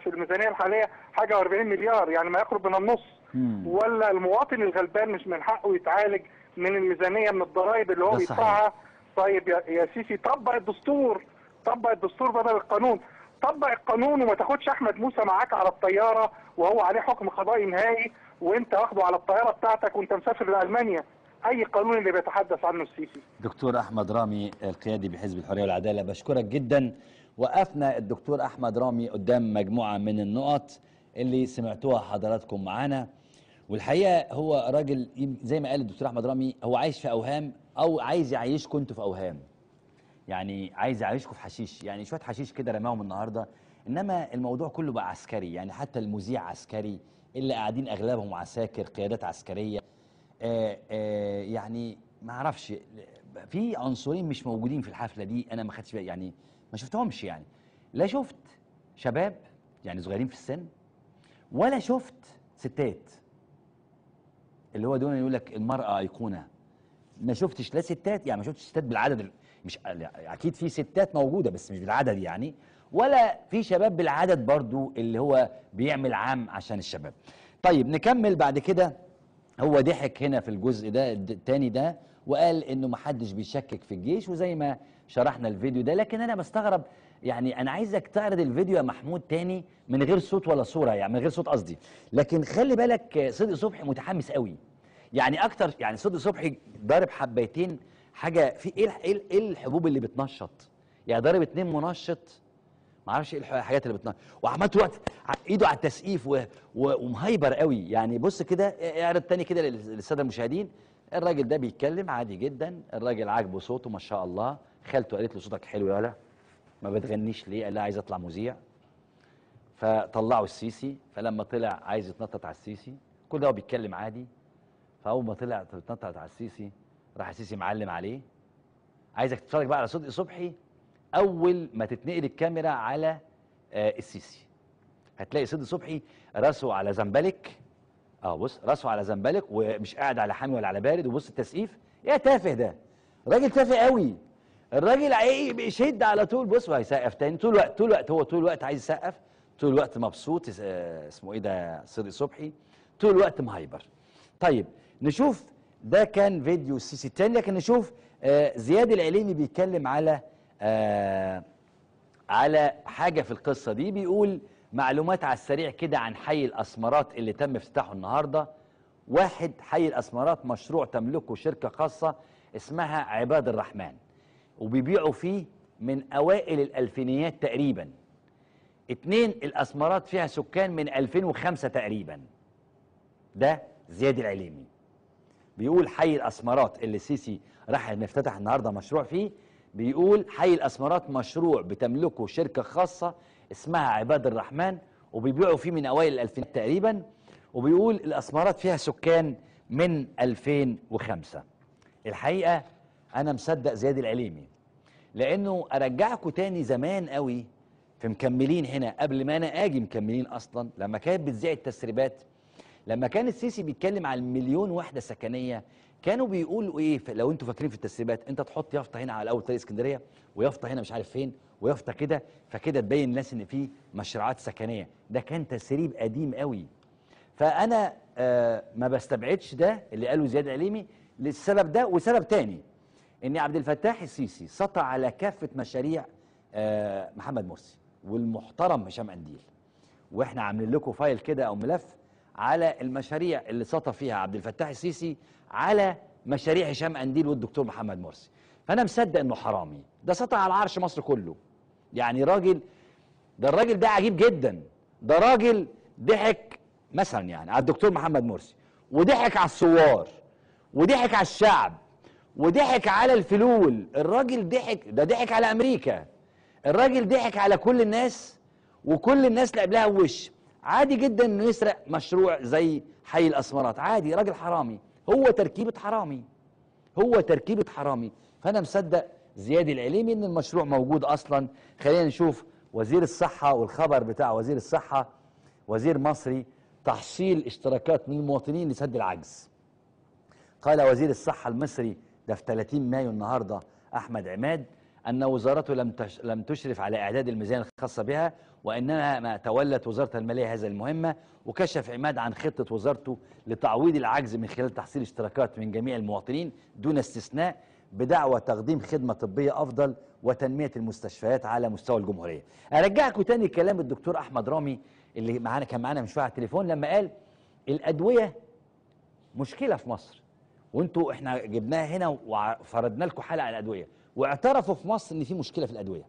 في الميزانية الحالية حاجة و40 مليار يعني ما يقرب من النص. مم. ولا المواطن الغلبان مش من حقه يتعالج من الميزانية من الضرائب اللي هو. بيدفعها. طيب يا, يا سيسي طبق الدستور طبق الدستور بدل القانون. طبق القانون وما تاخدش أحمد موسى معاك على الطيارة وهو عليه حكم قضائي نهائي وأنت واخده على الطيارة بتاعتك وأنت مسافر لألمانيا. أي قانون اللي بيتحدث عنه السيسي دكتور أحمد رامي القيادي بحزب الحرية والعدالة بشكرك جدا. وقفنا الدكتور أحمد رامي قدام مجموعة من النقط اللي سمعتوها حضراتكم معانا. والحقيقة هو راجل زي ما قال الدكتور أحمد رامي هو عايش في أوهام أو عايز يعيشكم أنتوا في أوهام. يعني عايز يعيشكم في حشيش يعني شوية حشيش كده رماهم النهارده. إنما الموضوع كله بقى عسكري يعني حتى المذيع عسكري اللي قاعدين أغلبهم عساكر قيادات عسكرية. آه آه يعني ما أعرفش في عنصرين مش موجودين في الحفلة دي أنا ما خدتش بالي يعني ما شفتهمش يعني. لا شفت شباب يعني صغيرين في السن ولا شفت ستات. اللي هو دول يقول لك المرأة أيقونة. ما شفتش لا ستات يعني ما شفتش ستات بالعدد ال- مش أكيد في ستات موجودة بس مش بالعدد يعني. ولا في شباب بالعدد برضو اللي هو بيعمل عام عشان الشباب. طيب نكمل بعد كده. هو ضحك هنا في الجزء ده التاني ده. وقال إنه ما حدش بيشكك في الجيش وزي ما شرحنا الفيديو ده. لكن أنا بستغرب يعني أنا عايزك تعرض الفيديو يا محمود تاني من غير صوت ولا صورة يعني من غير صوت قصدي. لكن خلي بالك صدقي صبحي متحمس قوي. يعني أكتر يعني صدقي صبحي ضارب حبيتين حاجة في إيه الح- إيه ال- إيه الحبوب اللي بتنشط؟ يعني ضارب اتنين منشط ما أعرفش إيه الح- الحاجات اللي بتنشط. وقت ع- إيده على التسقيف. ومهيبر قوي. يعني بص كده اعرض تاني كده لل- للسادة المشاهدين. الراجل ده بيتكلم عادي جدا الراجل عاجبه صوته ما شاء الله. خالته قالت له صوتك حلو يالا ما بتغنيش ليه؟ قال لها عايز اطلع مذيع. فطلعوا السيسي. فلما طلع عايز يتنطط على السيسي. كل ده هو بيتكلم عادي. فأول ما طلع تتنطط على السيسي راح السيسي معلم عليه. عايزك تتفرج بقى على صدقي صبحي. أول ما تتنقل الكاميرا على آه السيسي. هتلاقي صدقي صبحي راسه على زنبلك. آه بص راسه على زنبلك ومش قاعد على حامي ولا على بارد وبص التسقيف يا تافه ده. راجل تافه قوي. الراجل عي- بيشد على طول. بص هيسقف تاني. طول الوقت طول الوقت هو طول الوقت عايز يسقف. طول الوقت مبسوط اس- اسمه إيه ده صدق صبحي. طول الوقت مهايبر طيب نشوف ده كان فيديو السيسي التاني لكن نشوف آه، زياد العليمي بيتكلم على آه، على حاجة في القصة دي. بيقول معلومات على السريع كده عن حي الأسمرات اللي تم افتتاحه النهارده. واحد حي الأسمرات مشروع تملكه شركة خاصة اسمها عباد الرحمن وبيبيعوا فيه من أوائل الألفينيات تقريبا. اتنين الأسمرات فيها سكان من 2005 تقريبا. ده زياد العليمي. بيقول حي الأسمرات اللي السيسي راح نفتتح النهارده مشروع فيه بيقول حي الأسمرات مشروع بتملكه شركة خاصة اسمها عباد الرحمن وبيبيعوا فيه من أوائل الالفينات تقريبا وبيقول الاسمرات فيها سكان من 2005 الحقيقة أنا مصدق زياد العليمي لأنه ارجعكم تاني زمان قوي في مكملين هنا قبل ما أنا آجي مكملين أصلا لما كانت بتذيع التسريبات لما كان السيسي بيتكلم عن مليون وحده سكنية كانوا بيقولوا إيه؟ لو أنتوا فاكرين في التسريبات أنت تحط يافطة هنا على أول طريق اسكندرية ويافطة هنا مش عارف فين ويافطة كده فكده تبين الناس إن في مشروعات سكنية. ده كان تسريب قديم قوي. فأنا آه ما بستبعدش ده اللي قاله زياد عليمي للسبب ده وسبب تاني. إن عبد الفتاح السيسي سطع على كافة مشاريع آه محمد مرسي والمحترم هشام قنديل وإحنا عاملين لكم فايل كده أو ملف على المشاريع اللي سطى فيها عبد الفتاح السيسي على مشاريع هشام قنديل والدكتور محمد مرسي. فانا مصدق انه حرامي. ده سطع على عرش مصر كله. يعني راجل ده الراجل ده عجيب جدا. ده راجل ضحك مثلا يعني على الدكتور محمد مرسي وضحك على الثوار وضحك على الشعب وضحك على الفلول. الراجل ضحك ده ضحك على أمريكا. الراجل ضحك على كل الناس وكل الناس لعب لها وش. عادي جدا إنه يسرق مشروع زي حي الأسمرات. عادي راجل حرامي. هو تركيبة حرامي. هو تركيبة حرامي. فانا مصدق زياد العليمي إن المشروع موجود أصلا. خلينا نشوف وزير الصحة والخبر بتاع وزير الصحة وزير مصري تحصيل اشتراكات من المواطنين لسد العجز. قال وزير الصحة المصري ده في 30 مايو النهاردة أحمد عماد أن وزارته لم لم تشرف على إعداد الميزانية الخاصة بها وإنما ما تولت وزارة المالية هذه المهمة وكشف عماد عن خطة وزارته لتعويض العجز من خلال تحصيل اشتراكات من جميع المواطنين دون استثناء. بدعوى تقديم خدمة طبية أفضل وتنمية المستشفيات على مستوى الجمهورية. أرجعكم تاني كلام الدكتور أحمد رامي اللي معانا كان معانا من شوية على التليفون لما قال الأدوية مشكلة في مصر. وانتوا إحنا جبناها هنا وفرضنا لكم حلقه على الأدوية. واعترفوا في مصر إن في مشكلة في الأدوية.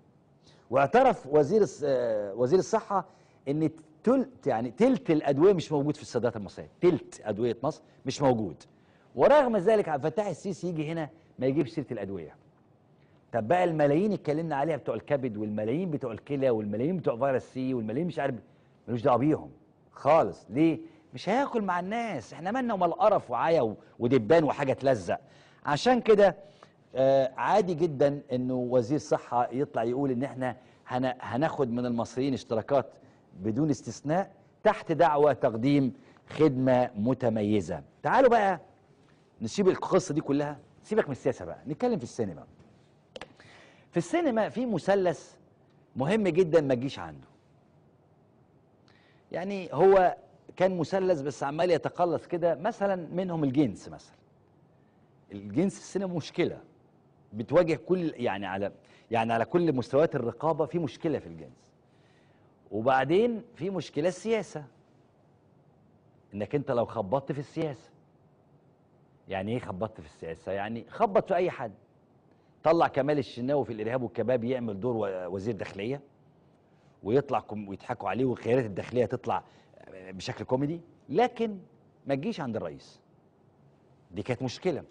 واعترف وزير آه، وزير الصحة إن تلت يعني تلت الأدوية مش موجود في الصيدليات المصرية. تلت أدوية مصر مش موجود. ورغم ذلك عبد الفتاح السيسي يجي هنا ما يجيبش سيرة الأدوية. طب بقى الملايين اتكلمنا عليها بتوع الكبد والملايين بتوع الكلى والملايين بتوع فيروس سي والملايين مش عارف ملوش دعوة بيهم خالص. ليه؟ مش هياكل مع الناس. إحنا مالنا ومال قرف وعيا ودبان وحاجة تلزق. عشان كده آه عادي جدا إنه وزير صحة يطلع يقول إن إحنا هن- هناخد من المصريين اشتراكات بدون استثناء تحت دعوى تقديم خدمة متميزة. تعالوا بقى نسيب القصة دي كلها. سيبك من السياسة بقى نتكلم في السينما. في السينما في مثلث مهم جدا ما تجيش عنده. يعني هو كان مثلث بس عمال يتقلص كده مثلا منهم الجنس مثلا. الجنس السينما مشكلة. بتواجه كل يعني على يعني على كل مستويات الرقابة في مشكلة في الجنس. وبعدين في مشكلة السياسة. إنك أنت لو خبطت في السياسة يعني إيه خبطت في السياسة؟ يعني خبط في أي حد. طلع كمال الشناوي في الإرهاب والكباب يعمل دور وزير داخلية ويطلع ويضحكوا عليه والخيارات الداخلية تطلع بشكل كوميدي. لكن ما تجيش عند الرئيس. دي كانت مشكلة.